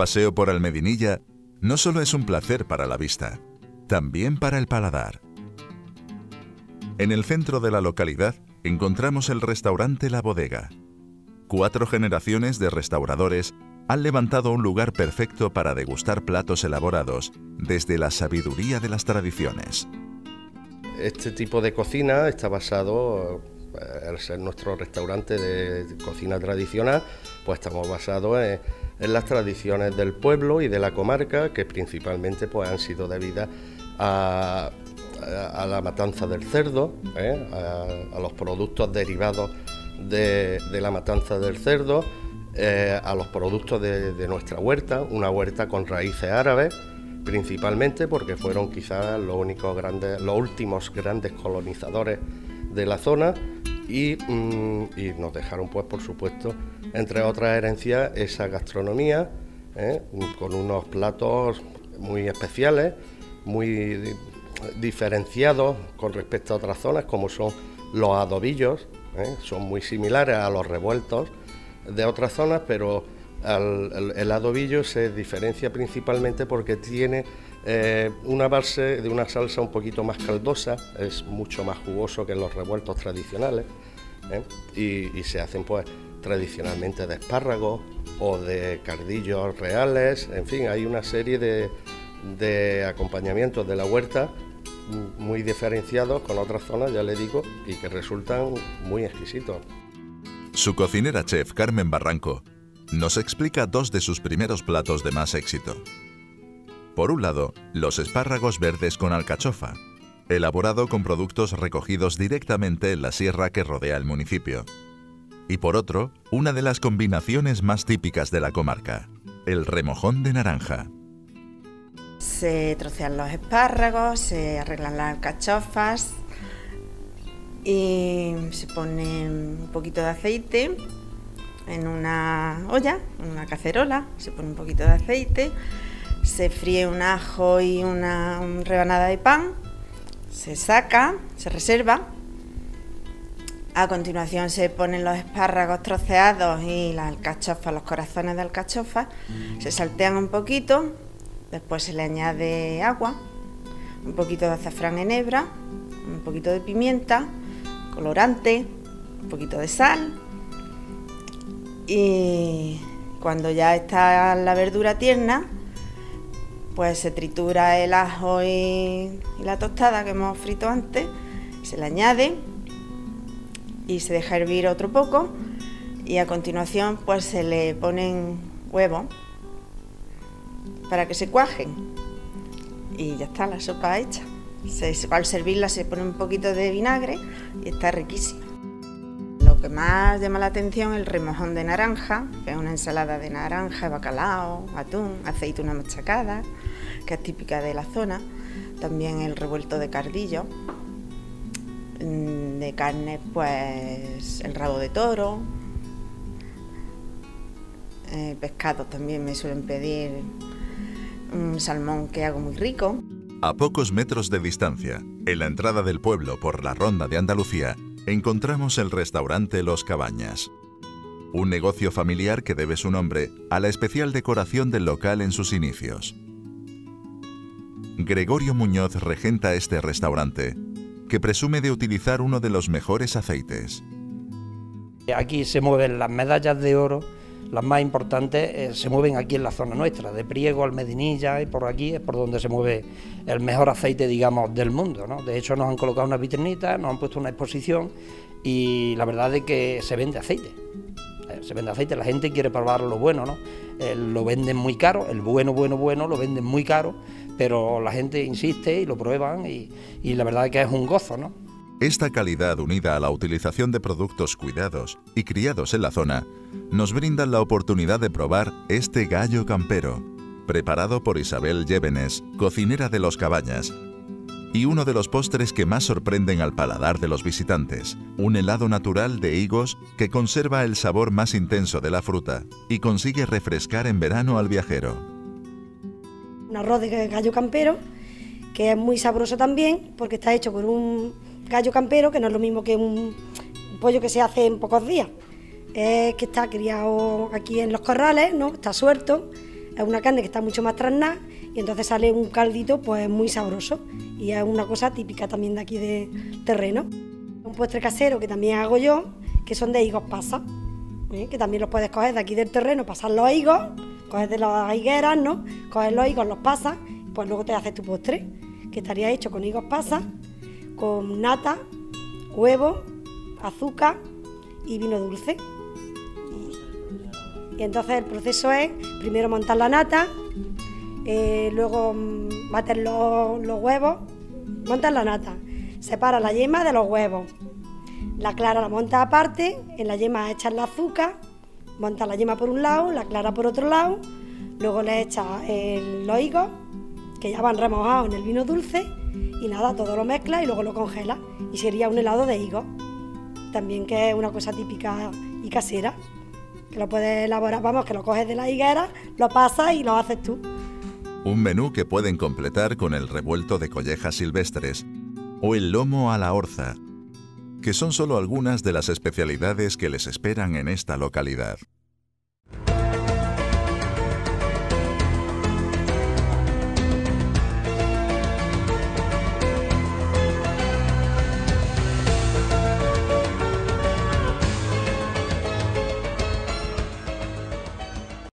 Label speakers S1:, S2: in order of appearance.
S1: Paseo por Almedinilla no solo es un placer para la vista, también para el paladar. En el centro de la localidad encontramos el restaurante La Bodega. Cuatro generaciones de restauradores han levantado un lugar perfecto para degustar platos elaborados desde la sabiduría de las tradiciones.
S2: Este tipo de cocina está basado, al ser nuestro restaurante de cocina tradicional, pues estamos basados en, las tradiciones del pueblo y de la comarca, que principalmente pues, han sido debidas a, la matanza del cerdo, ¿eh? a, los productos derivados de, la matanza del cerdo, eh, a los productos de, nuestra huerta, una huerta con raíces árabes, principalmente porque fueron quizás los únicos grandes, los últimos grandes colonizadores de la zona y, mm, nos dejaron, pues, por supuesto, entre otras herencias, esa gastronomía ¿eh? con unos platos muy especiales, muy diferenciados con respecto a otras zonas, como son los adobillos, ¿eh? son muy similares a los revueltos de otras zonas, pero el, adobillo se diferencia principalmente porque tiene eh, una base de una salsa un poquito más caldosa, es mucho más jugoso que los revueltos tradicionales, ¿eh? y, se hacen pues tradicionalmente de espárragos o de cardillos reales, en fin, hay una serie de, de acompañamientos de la huerta muy diferenciados con otras zonas, ya le digo, y que resultan muy exquisitos.
S1: Su cocinera chef Carmen Barranco nos explica dos de sus primeros platos de más éxito. Por un lado, los espárragos verdes con alcachofa, elaborado con productos recogidos directamente en la sierra que rodea el municipio. Y por otro, una de las combinaciones más típicas de la comarca, el remojón de naranja
S3: se trocean los espárragos, se arreglan las alcachofas y se pone un poquito de aceite en una olla, en una cacerola, se pone un poquito de aceite, se fríe un ajo y una rebanada de pan, se saca, se reserva. A continuación se ponen los espárragos troceados y las alcachofas, los corazones de alcachofa, se saltean un poquito, Después se le añade agua, un poquito de azafrán en hebra, un poquito de pimienta, colorante, un poquito de sal. Y cuando ya está la verdura tierna, pues se tritura el ajo y, la tostada que hemos frito antes, se le añade y se deja hervir otro poco y a continuación pues se le ponen huevos para que se cuajen. Y ya está la sopa hecha. al servirla se pone un poquito de vinagre y está riquísima. Que más llama la atención el remojón de naranja, que es una ensalada de naranja, bacalao, atún, aceituna machacada, que es típica de la zona. También el revuelto de cardillo. Mm, de carne, pues el rabo de toro. Eh, pescado también me suelen pedir un salmón que hago muy rico.
S1: A pocos metros de distancia, en la entrada del pueblo por la Ronda de Andalucía, encontramos el restaurante Los Cabañas. Un negocio familiar que debe su nombre a la especial decoración del local en sus inicios. Gregorio Muñoz regenta este restaurante, que presume de utilizar uno de los mejores aceites.
S4: Aquí se mueven las medallas de oro las más importantes eh, se mueven aquí en la zona nuestra, de Priego al Medinilla y por aquí es por donde se mueve el mejor aceite, digamos, del mundo. ¿no? De hecho, nos han colocado una vitrinita, nos han puesto una exposición y la verdad es que se vende aceite. Eh, se vende aceite, la gente quiere probar lo bueno, ¿no? Eh, lo venden muy caro, el bueno, bueno, bueno, lo venden muy caro, pero la gente insiste y lo prueban y, y la verdad es que es un gozo, ¿no?
S1: Esta calidad unida a la utilización de productos cuidados y criados en la zona nos brindan la oportunidad de probar este gallo campero, preparado por Isabel Llévenes, cocinera de Los Cabañas, y uno de los postres que más sorprenden al paladar de los visitantes, un helado natural de higos que conserva el sabor más intenso de la fruta y consigue refrescar en verano al viajero.
S5: Un arroz de gallo campero que es muy sabroso también porque está hecho con un gallo campero, que no es lo mismo que un pollo que se hace en pocos días. Es que está criado aquí en los corrales, ¿no? Está suelto, es una carne que está mucho más trasnada y entonces sale un caldito pues muy sabroso y es una cosa típica también de aquí de terreno. Un postre casero que también hago yo, que son de higos pasas, ¿eh? que también los puedes coger de aquí del terreno, pasar los higos, coges de las higueras, ¿no? Coges los higos, los pasas, pues luego te haces tu postre, que estaría hecho con higos pasas, con nata, huevo, azúcar y vino dulce. Y entonces el proceso es primero montar la nata, eh, luego bater los, huevos, montar la nata, separa la yema de los huevos, la clara la monta aparte, en la yema echas el azúcar, monta la yema por un lado, la clara por otro lado, luego le echas los higos, que ya van remojados en el vino dulce, y nada, todo lo mezcla y luego lo congela y sería un helado de higos, también que es una cosa típica y casera que lo puedes elaborar, vamos, que lo coges de la higuera, lo pasas y lo haces tú.
S1: Un menú que pueden completar con el revuelto de collejas silvestres o el lomo a la orza, que son solo algunas de las especialidades que les esperan en esta localidad.